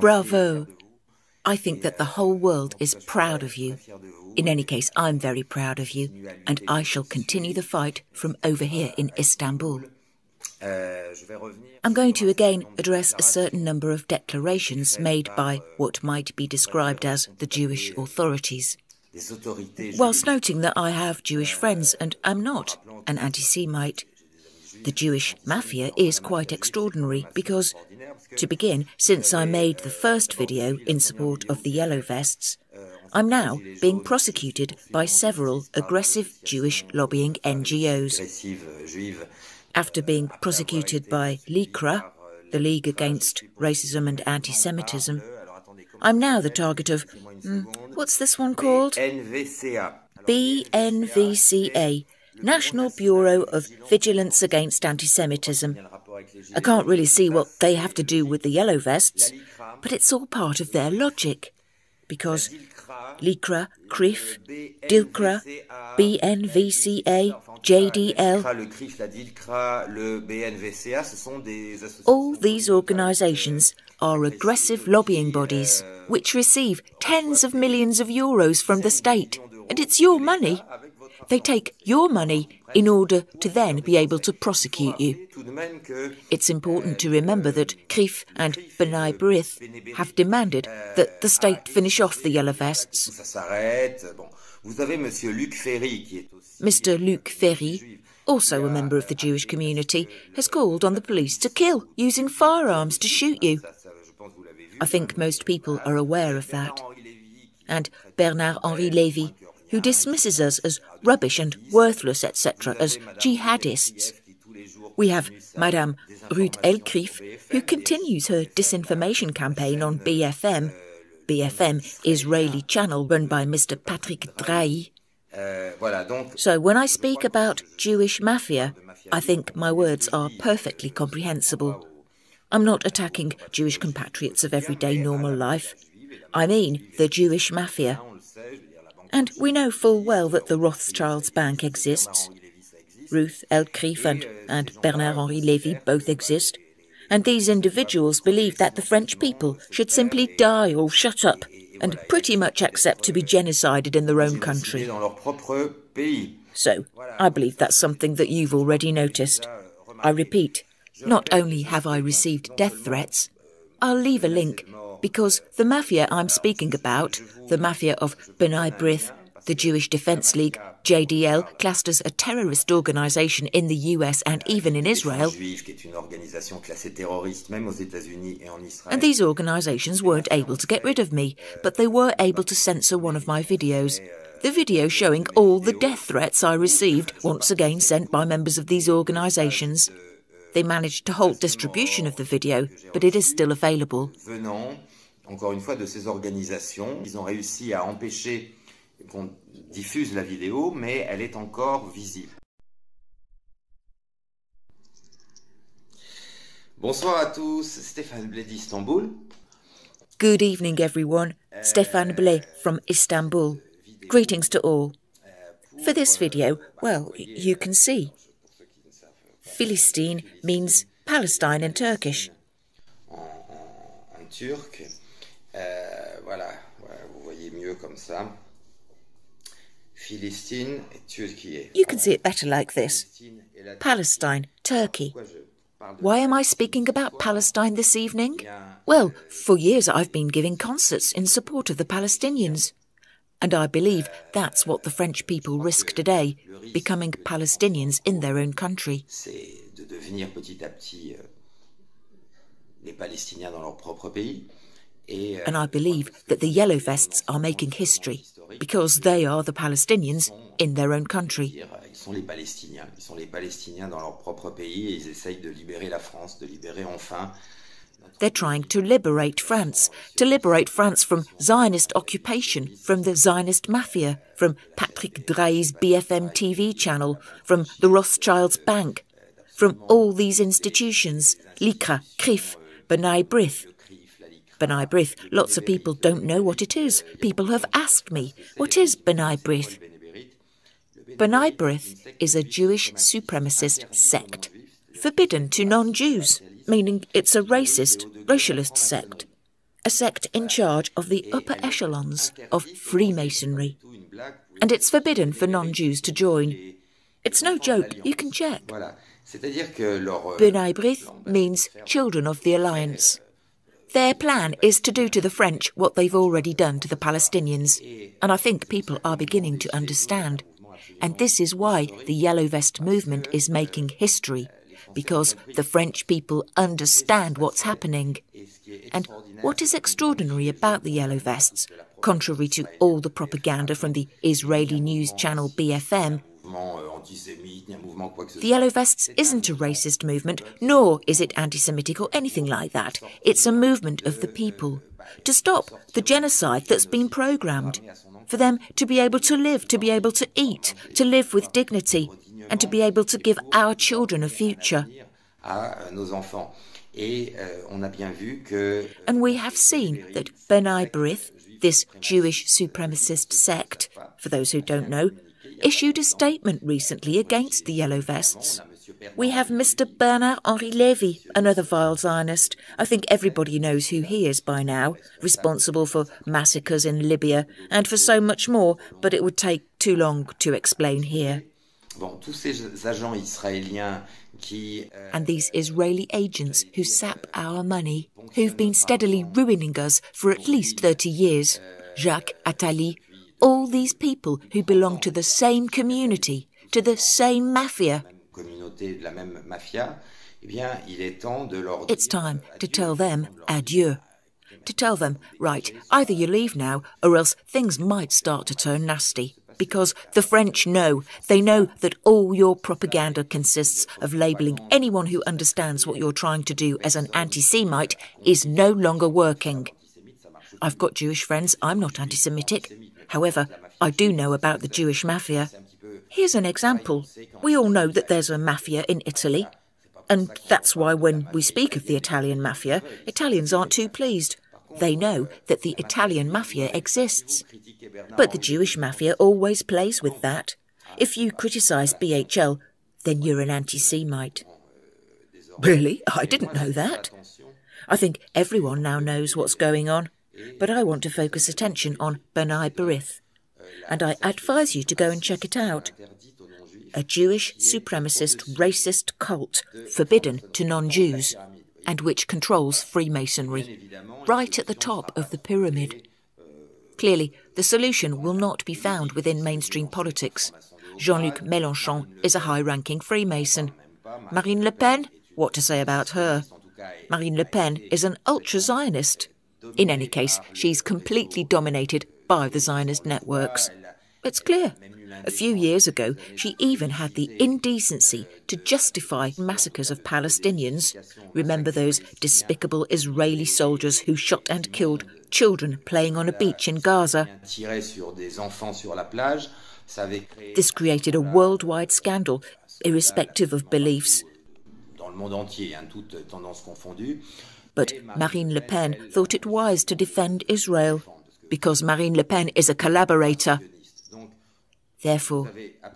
Bravo. I think that the whole world is proud of you. In any case, I'm very proud of you, and I shall continue the fight from over here in Istanbul. I'm going to again address a certain number of declarations made by what might be described as the Jewish authorities. Whilst noting that I have Jewish friends and am not an anti Semite, the Jewish mafia is quite extraordinary because, to begin, since I made the first video in support of the Yellow Vests, I'm now being prosecuted by several aggressive Jewish lobbying NGOs. After being prosecuted by LICRA, the League Against Racism and Anti Semitism, I'm now the target of. Mm, what's this one called? BNVCA, National Bureau of Vigilance Against Anti Semitism. I can't really see what they have to do with the yellow vests, but it's all part of their logic. Because LICRA, CRIF, DILCRA, BNVCA, JDL, all these organisations are aggressive lobbying bodies which receive tens of millions of euros from the state, and it's your money. They take your money in order to then be able to prosecute you. It's important to remember that CRIF and B'nai B'rith have demanded that the state finish off the yellow vests. Mr. Luc Ferry, also a member of the Jewish community, has called on the police to kill using firearms to shoot you. I think most people are aware of that. And Bernard Henri Lévy who dismisses us as rubbish and worthless, etc., as jihadists. We have Madame Ruth Elkrief, who continues her disinformation campaign on BFM, BFM, Israeli channel run by Mr. Patrick Drahi. So when I speak about Jewish mafia, I think my words are perfectly comprehensible. I'm not attacking Jewish compatriots of everyday normal life. I mean the Jewish mafia. And we know full well that the Rothschilds Bank exists. Ruth Elkrief and, and Bernard Henri Lévy both exist. And these individuals believe that the French people should simply die or shut up and pretty much accept to be genocided in their own country. So, I believe that's something that you've already noticed. I repeat, not only have I received death threats, I'll leave a link because the mafia I'm speaking about, the mafia of B'nai B'rith, the Jewish Defense League, JDL, classed as a terrorist organization in the US and even in Israel. And these organizations weren't able to get rid of me, but they were able to censor one of my videos. The video showing all the death threats I received, once again sent by members of these organizations. They managed to halt distribution of the video, but it is still available encore une fois, de ces organisations. Ils ont réussi à empêcher qu'on diffuse la vidéo, mais elle est encore visible. Bonsoir à tous, Stéphane Blais d'Istanbul. Good evening, everyone. Stéphane Blais from Istanbul. Greetings to all. For this video, well, you can see. Philistine means Palestine in Turkish. En, en, en turc, comme ça. You can see it better like this. Palestine, Turkey. Why am I speaking about Palestine this evening? Well, for years I've been giving concerts in support of the Palestinians. And I believe that's what the French people risk today, becoming Palestinians in their own country. C'est de devenir petit à petit les Palestiniens dans leur propre pays. And I believe that the Yellow Vests are making history because they are the Palestinians in their own country. Ils sont les Palestiniens, ils sont les Palestiniens dans leur propre pays et ils essayent de libérer la France, de libérer enfin They're trying to liberate France, to liberate France from Zionist occupation, from the Zionist mafia, from Patrick Drahi's BFM TV channel, from the Rothschilds Bank, from all these institutions, LICRA, CRIF, B'nai B'rith, B'nai B'rith, lots of people don't know what it is. People have asked me, what is B'nai B'rith? B'nai B'rith is a Jewish supremacist sect, forbidden to non Jews. meaning it's a racist, racialist sect, a sect in charge of the upper echelons of Freemasonry. And it's forbidden for non Jews to join. It's no joke, you can check. B'nai B'rith means children of the alliance. Their plan is to do to the French what they've already done to the Palestinians, and I think people are beginning to understand. And this is why the Yellow Vest movement is making history, because the French people understand what's happening. And what is extraordinary about the Yellow Vests, contrary to all the propaganda from the Israeli news channel BFM, the Yellow Vests isn't a racist movement, nor is it anti Semitic or anything like that. It's a movement of the people to stop the genocide that's been programmed, for them to be able to live, to be able to eat, to live with dignity, and to be able to give our children a future. And we have seen that B'nai B'rith, this Jewish supremacist sect, for those who don't know, issued a statement recently against the Yellow Vests. We have Mr. Bernard Henri Levy, another vile Zionist. I think everybody knows who he is by now, responsible for massacres in Libya and for so much more, but it would take too long to explain here. And these Israeli agents who sap our money, who've been steadily ruining us for at least 30 years, Jacques Attali, all these people who belong to the same community, to the same mafia. It's time to tell them adieu. To tell them, right, either you leave now or else things might start to turn nasty. Because the French know, they know that all your propaganda consists of labelling anyone who understands what you're trying to do as an anti Semite is no longer working. I've got Jewish friends, I'm not anti Semitic. However, I do know about the Jewish mafia. Here's an example. We all know that there's a mafia in Italy. And that's why when we speak of the Italian mafia, Italians aren't too pleased. They know that the Italian mafia exists. But the Jewish mafia always plays with that. If you criticise BHL, then you're an anti Semite. Really? I didn't know that. I think everyone now knows what's going on. But I want to focus attention on B'nai B'rith, and I advise you to go and check it out. A Jewish supremacist racist cult forbidden to non Jews and which controls Freemasonry, right at the top of the pyramid. Clearly, the solution will not be found within mainstream politics. Jean Luc Mélenchon is a high ranking Freemason. Marine Le Pen? What to say about her? Marine Le Pen is an ultra Zionist. In any case, she's completely dominated by the Zionist networks. It's clear. A few years ago, she even had the indecency to justify massacres of Palestinians. Remember those despicable Israeli soldiers who shot and killed children playing on a beach in Gaza? This created a worldwide scandal, irrespective of beliefs. But Marine Le Pen thought it wise to defend Israel because Marine Le Pen is a collaborator. Therefore,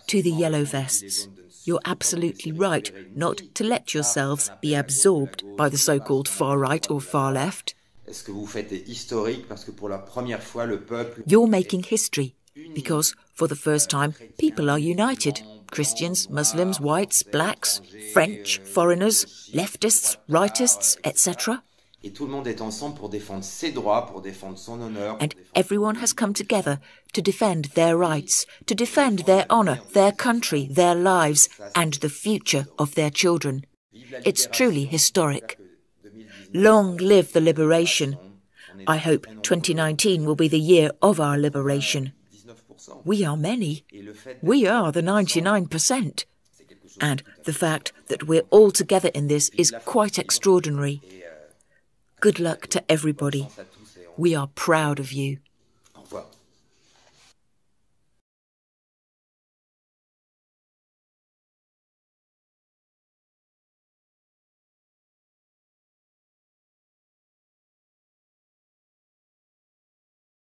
to the Yellow Vests, you're absolutely right not to let yourselves be absorbed by the so called far right or far left. You're making history because, for the first time, people are united Christians, Muslims, whites, blacks, French, foreigners, leftists, rightists, etc. And everyone has come together to defend their rights, to defend their honour, their country, their lives, and the future of their children. It's truly historic. Long live the liberation. I hope 2019 will be the year of our liberation. We are many. We are the 99%. And the fact that we're all together in this is quite extraordinary. Good luck to everybody. We are proud of you.